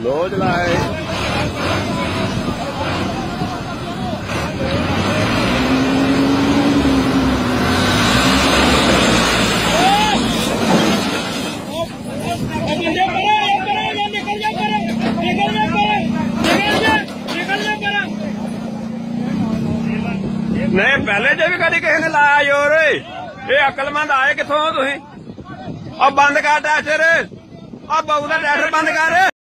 पहले जे बि गाॾी के लाहे अकलमंद आए किथां त बंदिर बंदे